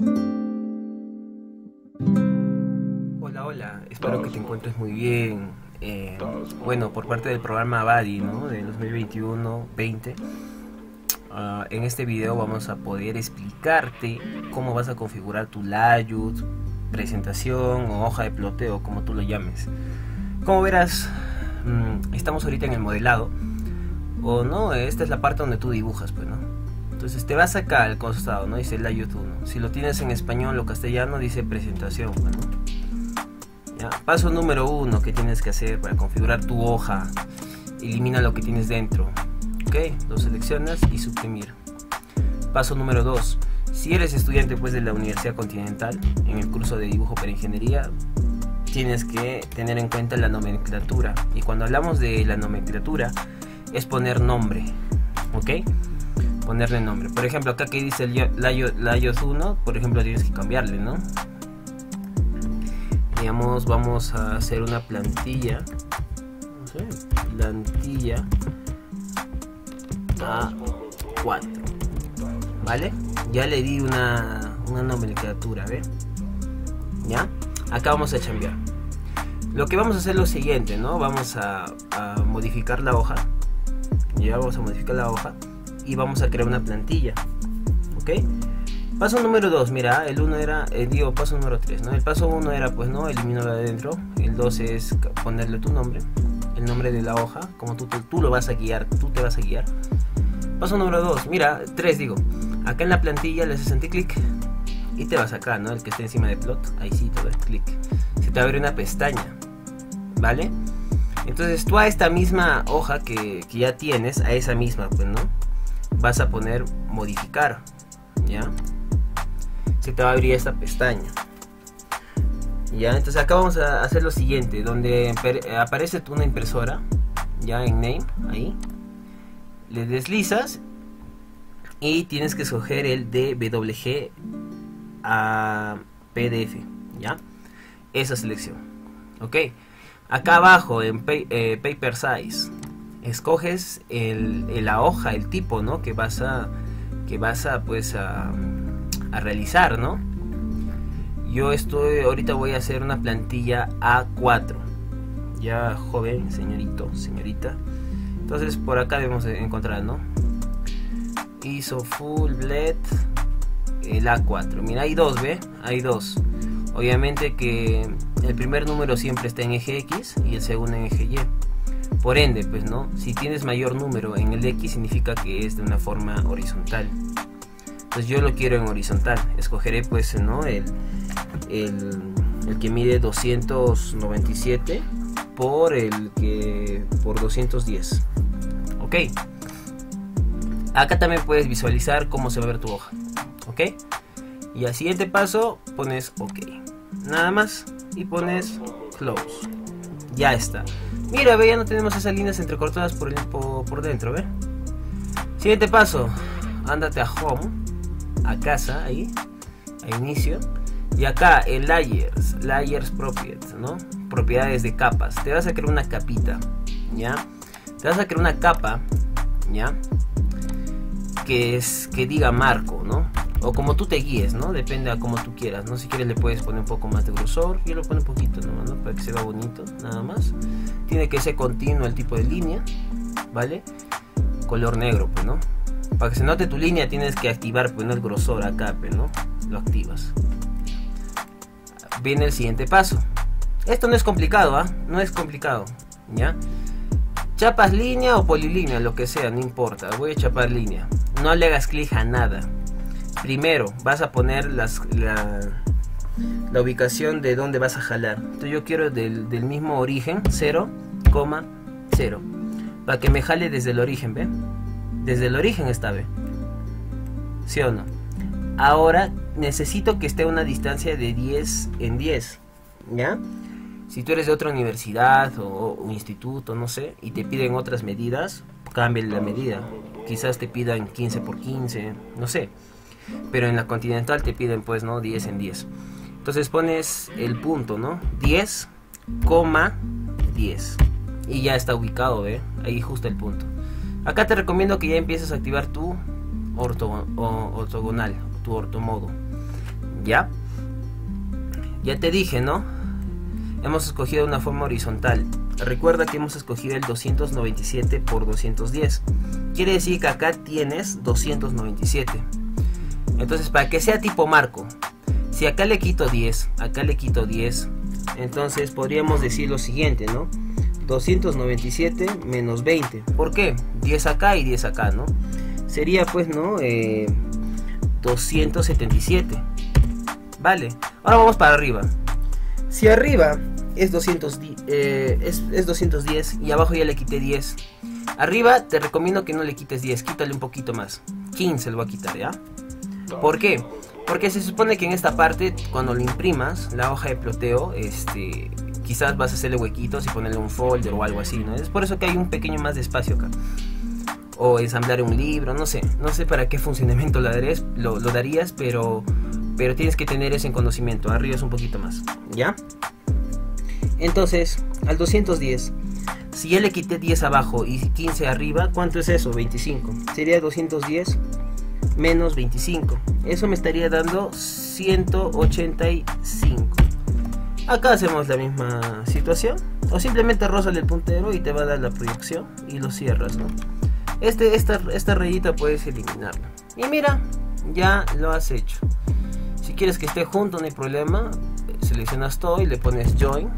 Hola, hola, espero que te encuentres muy bien. Eh, bueno, por parte del programa Badi, ¿no? De 2021-20, ah, en este video vamos a poder explicarte cómo vas a configurar tu layout, presentación o hoja de ploteo, como tú lo llames. Como verás, mm, estamos ahorita en el modelado, o no, esta es la parte donde tú dibujas, pues, ¿no? Entonces te vas acá al costado, ¿no? Dice layout 1. Si lo tienes en español o castellano, dice presentación, pues. Paso número uno que tienes que hacer para configurar tu hoja. Elimina lo que tienes dentro. Ok, lo seleccionas y suprimir. Paso número 2. Si eres estudiante pues, de la Universidad Continental en el curso de dibujo para ingeniería, tienes que tener en cuenta la nomenclatura. Y cuando hablamos de la nomenclatura, es poner nombre. ¿Ok? Ponerle nombre. Por ejemplo, acá que dice Layos 1, por ejemplo, tienes que cambiarle, ¿no? digamos vamos a hacer una plantilla. Plantilla a 4 vale ya le di una, una nomenclatura ¿ve? ya acá vamos a cambiar lo que vamos a hacer es lo siguiente no vamos a, a modificar la hoja. Ya vamos a modificar la hoja y vamos a crear una plantilla ok Paso número 2, mira, el 1 era, eh, digo, paso número 3, ¿no? El paso 1 era, pues, ¿no? Elimínalo de adentro. El 2 es ponerle tu nombre, el nombre de la hoja, como tú, tú, lo vas a guiar, tú te vas a guiar. Paso número 2, mira, 3 digo, acá en la plantilla le haces anti-clic y te vas acá, ¿no? El que esté encima de plot, ahí sí te das clic. Se te abre una pestaña, ¿vale? Entonces tú a esta misma hoja que, que ya tienes, a esa misma, pues, ¿no? Vas a poner modificar, ¿ya? te va a abrir esta pestaña. Ya, entonces acá vamos a hacer lo siguiente, donde aparece una impresora, ya en name, ahí, le deslizas y tienes que escoger el DWG a PDF, ya, esa selección, ok, acá abajo en eh, Paper Size, escoges la hoja, el tipo, ¿no? Que vas a, que vas a, pues, a realizar, ¿no? Yo estoy, ahorita voy a hacer una plantilla A4. Ya joven, señorito, señorita. Entonces por acá debemos encontrar, ¿no? ISO Full Bled el A4. Mira, hay dos, ¿ve? Hay dos. Obviamente que el primer número siempre está en eje X y el segundo en eje Y. Por ende, pues no, si tienes mayor número en el X significa que es de una forma horizontal pues yo lo quiero en horizontal. Escogeré pues ¿no? el, el, que mide 297 por el que por 210. Ok. Acá también puedes visualizar cómo se va a ver tu hoja. Ok. Y al siguiente paso pones OK. Nada más. Y pones close. Ya está. Mira, ve, ya no tenemos esas líneas entrecortadas por, por, por dentro, ¿ve? Siguiente paso. Ándate a home a casa ahí, a inicio. Y acá en layers, layers properties, ¿no? Propiedades de capas. Te vas a crear una capita, ¿ya? Te vas a crear una capa, ¿ya? Que es que diga marco, ¿no? O como tú te guíes, ¿no? Depende a como tú quieras, ¿no? Si quieres le puedes poner un poco más de grosor. Yo lo pongo un poquito, ¿no? Para que se vea bonito, nada más. Tiene que ser continuo el tipo de línea, ¿vale? Color negro, pues, ¿no? Para que se note tu línea tienes que activar pues, el grosor acá, pues, ¿no? Lo activas. Viene el siguiente paso. Esto no es complicado, ¿ah? No es complicado, ¿ya? Chapas línea o polilínea, lo que sea, no importa. Voy a chapar línea. No le hagas clic a nada. Primero vas a poner las, la, la ubicación de donde vas a jalar. Entonces yo quiero del, del mismo origen, 0,0. Para que me jale desde el origen, ¿ven? desde el origen esta vez. ¿Sí o no? Ahora necesito que esté a una distancia de 10 en 10. ¿Ya? Si tú eres de otra universidad o, un instituto, no sé, y te piden otras medidas, cambie la medida. Quizás te pidan 15 por 15, no sé. Pero en la continental te piden pues, ¿no? 10 en 10. Entonces pones el punto, ¿no? 10, 10. Y ya está ubicado, ¿ve? Ahí justo el punto. Acá te recomiendo que ya empieces a activar tu ortogonal, tu ortomodo. ¿Ya? Ya te dije, ¿no? Hemos escogido una forma horizontal. Recuerda que hemos escogido el 297 por 210. Quiere decir que acá tienes 297. Entonces, para que sea tipo marco, si acá le quito 10, acá le quito 10, entonces podríamos decir lo siguiente, ¿no? 297 menos 20. ¿Por qué? 10 acá y 10 acá, ¿no? Sería pues, ¿no? Eh, 277. Vale. Ahora vamos para arriba. Si arriba es, 200, eh, es, es 210 y abajo ya le quité 10. Arriba te recomiendo que no le quites 10, quítale un poquito más. 15 lo voy a quitar, ¿ya? ¿Por qué? Porque se supone que en esta parte, cuando lo imprimas, la hoja de ploteo, este, quizás vas a hacerle huequitos y ponerle un folder o algo así, ¿no? Es por eso que hay un pequeño más de espacio acá. O ensamblar un libro, no sé, no sé para qué funcionamiento lo darías, lo, darías pero, pero tienes que tener eso en conocimiento. Arriba es un poquito más, ¿ya? Entonces, al 210, si ya le quité 10 abajo y 15 arriba, ¿cuánto es eso? 25. Sería 210 menos 25. Eso me estaría dando 185. Acá hacemos la misma situación. O simplemente rozale el puntero y te va a dar la proyección y lo cierras, ¿no? Este, esta, esta rayita puedes eliminarla. Y mira, ya lo has hecho. Si quieres que esté junto, no hay problema. Seleccionas todo y le pones join.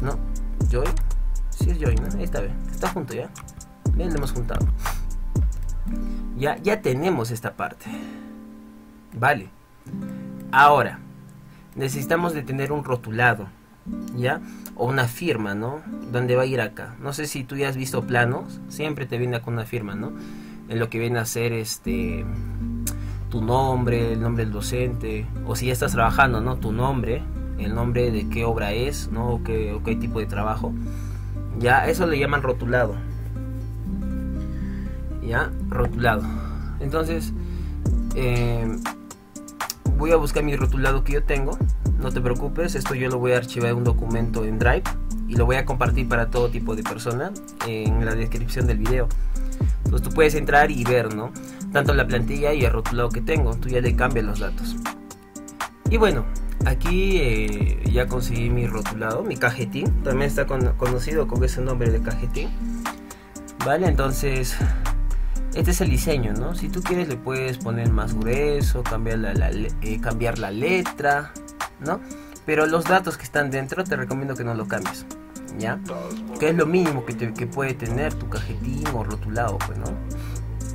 ¿No? Join. Si es join, ¿no? Ahí está, bien. Está junto ya. Bien, lo hemos juntado. Ya, ya tenemos esta parte. Vale. Ahora, necesitamos de tener un rotulado. ¿Ya? O una firma, ¿no? Donde va a ir acá. No sé si tú ya has visto planos. Siempre te viene con una firma, ¿no? En lo que viene a ser este tu nombre, el nombre del docente, o si ya estás trabajando, ¿no? Tu nombre, el nombre de qué obra es, ¿no? O qué, o qué tipo de trabajo. Ya, eso le llaman rotulado. Ya, rotulado. Entonces, eh, voy a buscar mi rotulado que yo tengo. No te preocupes, esto yo lo voy a archivar en un documento en Drive y lo voy a compartir para todo tipo de personas en la descripción del video. Entonces tú puedes entrar y ver, ¿no? Tanto la plantilla y el rotulado que tengo. Tú ya le cambias los datos. Y bueno, aquí eh, ya conseguí mi rotulado, mi cajetín. También está con, conocido con ese nombre de cajetín. Vale, entonces este es el diseño, ¿no? Si tú quieres le puedes poner más grueso, cambiar la, eh, cambiar la letra, ¿no? Pero los datos que están dentro te recomiendo que no lo cambies, ¿ya? Que es lo mínimo que, que puede tener tu cajetín o rotulado, pues, ¿no?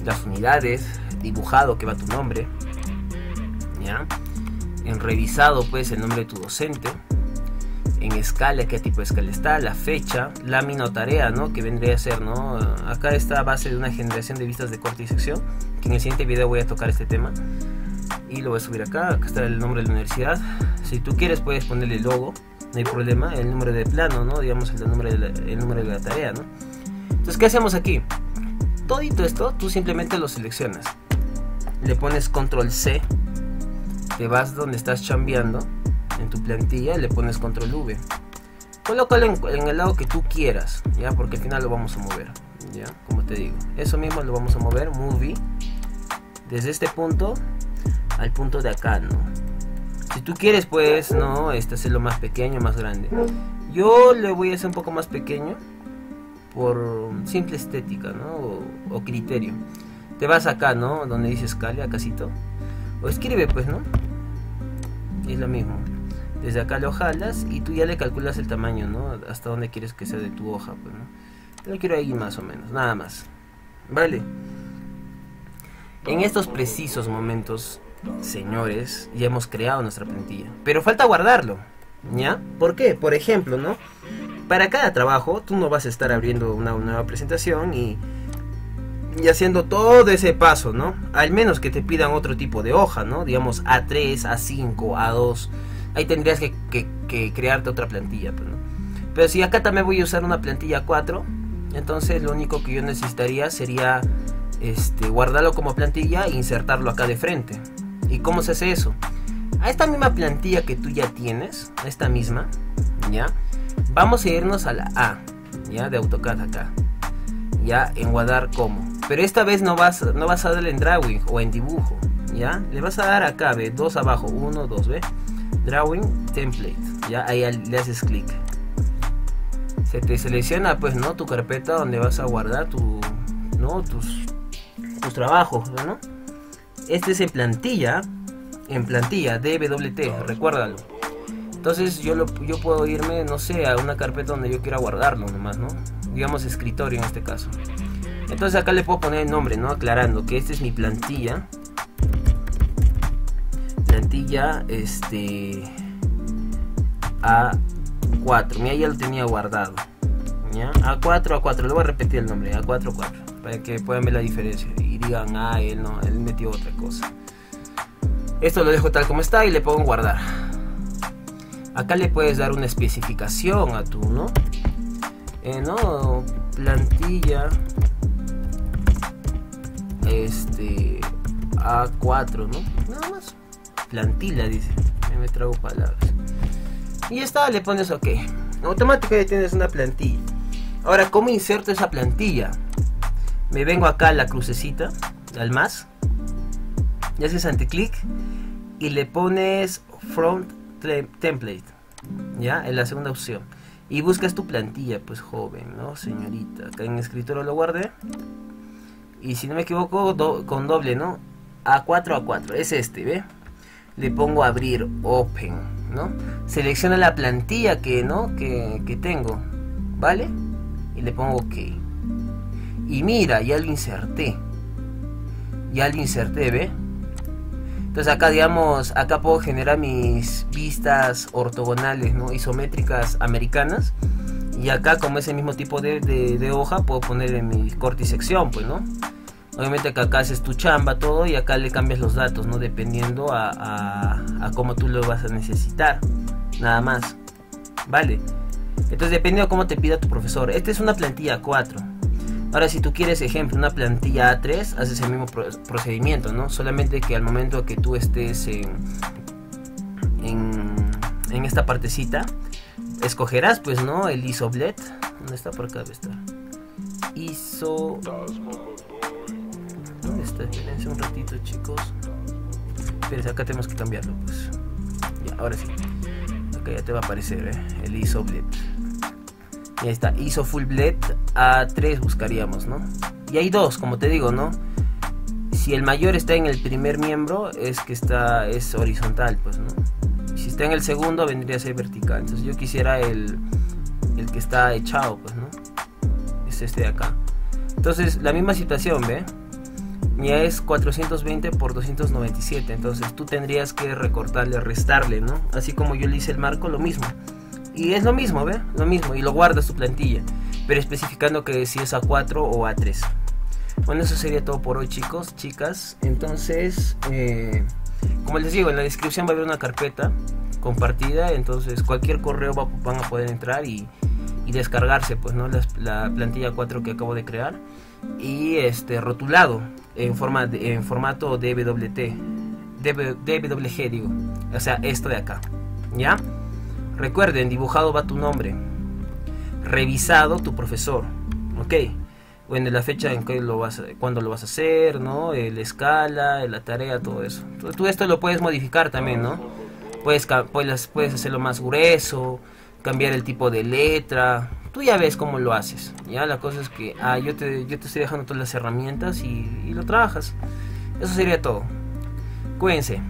Las unidades, dibujado que va tu nombre, ¿ya? En revisado, pues, el nombre de tu docente, en escala, qué tipo de escala está, la fecha, lámina o tarea, ¿no? Que vendría a ser, ¿no? Acá está a base de una generación de vistas de corte y sección, que en el siguiente video voy a tocar este tema. Y lo voy a subir acá, acá está el nombre de la universidad. Si tú quieres puedes ponerle el logo, no hay problema, el número de plano, ¿no? Digamos el número de la, el número de la tarea, ¿no? Entonces, ¿qué hacemos aquí? Todito esto, tú simplemente lo seleccionas. Le pones control C, te vas donde estás chambeando en tu plantilla le pones control V. Colócalo en, el lado que tú quieras, ya, porque al final lo vamos a mover, ya, como te digo. Eso mismo lo vamos a mover, movie, desde este punto al punto de acá, ¿no? Si tú quieres, pues, no, este hacerlo más pequeño, más grande. Yo le voy a hacer un poco más pequeño por simple estética, ¿no? O, criterio. Te vas acá, ¿no? Donde dice escala, casito. O escribe, pues, ¿no? es lo mismo. Desde acá lo jalas y tú ya le calculas el tamaño, ¿no? Hasta dónde quieres que sea de tu hoja, pues, ¿no? Lo quiero ahí más o menos, nada más. Vale. En estos precisos momentos, señores, ya hemos creado nuestra plantilla. Pero falta guardarlo, ¿ya? ¿Por qué? Por ejemplo, ¿no? Para cada trabajo, tú no vas a estar abriendo una nueva presentación y, y haciendo todo ese paso, ¿no? Al menos que te pidan otro tipo de hoja, ¿no? Digamos A3, A5, A2 ahí tendrías que, crearte otra plantilla. Pues, Pero si acá también voy a usar una plantilla 4, entonces lo único que yo necesitaría sería este, guardarlo como plantilla e insertarlo acá de frente. ¿Y cómo se hace eso? A esta misma plantilla que tú ya tienes, esta misma, ¿ya? Vamos a irnos a la A, ¿ya? De AutoCAD acá. Ya en guardar como. Pero esta vez no vas, no vas a darle en drawing o en dibujo. ya le vas a dar acá ve dos abajo uno dos ve drawing template. Ya ahí le haces clic. Se te selecciona pues no tu carpeta donde vas a guardar tu no tus tus trabajos no este es en plantilla en plantilla DWT recuérdalo. Entonces yo lo, yo puedo irme no sé a una carpeta donde yo quiera guardarlo nomás no digamos escritorio en este caso. Entonces acá le puedo poner el nombre no aclarando que esta es mi plantilla plantilla este A4 mira ya lo tenía guardado ¿ya? A4 A4 le voy a repetir el nombre A4 4 para que puedan ver la diferencia y digan ah él no él metió otra cosa esto lo dejo tal como está y le pongo guardar. Acá le puedes dar una especificación a tu no eh, no plantilla este A4 no nada más plantilla dice. Me trago palabras. Y ya está le pones ok. Automáticamente tienes una plantilla. Ahora cómo inserto esa plantilla me vengo acá a la crucecita al más. Y haces anticlick y le pones front template ya en la segunda opción. Y buscas tu plantilla pues joven no señorita. Acá en escritorio lo guardé. Y si no me equivoco con doble no a4 a4 es este ve le pongo abrir open no selecciona la plantilla que no que, que tengo vale y le pongo ok y mira, ya lo inserté. Ya lo inserté, ¿ve? Entonces acá, digamos, acá puedo generar mis vistas ortogonales, ¿no? Isométricas americanas. Y acá, como ese mismo tipo de, hoja, puedo poner en mi corte sección, pues, ¿no? Obviamente que acá haces tu chamba, todo, y acá le cambias los datos, ¿no? Dependiendo a, cómo tú lo vas a necesitar. Nada más. ¿Vale? Entonces depende de cómo te pida tu profesor. Esta es una plantilla 4. Ahora, si tú quieres, ejemplo, una plantilla A3, haces el mismo procedimiento, ¿no? Solamente que al momento que tú estés en, en, esta partecita, escogerás, pues, ¿no? El isoblet. ¿Dónde está? Por acá debe estar. ISO... ¿Dónde está? Espérense un ratito, chicos. Espérense, acá tenemos que cambiarlo, pues. Ya, ahora sí. Acá ya te va a aparecer, ¿eh? El isoblet. Y ahí está, ISO Full Blend A3 buscaríamos, ¿no? Y hay dos, como te digo, ¿no? Si el mayor está en el primer miembro, es que está, es horizontal, pues, ¿no? Si está en el segundo, vendría a ser vertical. Entonces yo quisiera el, el que está echado, pues, ¿no? Es este de acá. Entonces, la misma situación, ¿ve? Ya es 420 por 297. Entonces tú tendrías que recortarle, restarle, ¿no? Así como yo le hice el marco, lo mismo. Y es lo mismo, ¿ve? Lo mismo. Y lo guarda su plantilla. Pero especificando que si es A4 o A3. Bueno, eso sería todo por hoy, chicos, chicas. Entonces, eh, como les digo, en la descripción va a haber una carpeta compartida. Entonces, cualquier correo van a poder entrar y, descargarse, pues, ¿no? La, plantilla 4 que acabo de crear. Y este rotulado en, forma en formato DWT. DWG, digo. O sea, esto de acá. ¿Ya? Recuerden, dibujado va tu nombre. Revisado tu profesor. ¿Ok? Bueno, la fecha en que lo vas cuándo lo vas a hacer, ¿no? La escala, la tarea, todo eso. Tú, esto lo puedes modificar también, ¿no? Puedes, puedes, puedes hacerlo más grueso, cambiar el tipo de letra. Tú ya ves cómo lo haces. Ya la cosa es que ah, yo, te, yo te estoy dejando todas las herramientas y, y lo trabajas. Eso sería todo. Cuídense.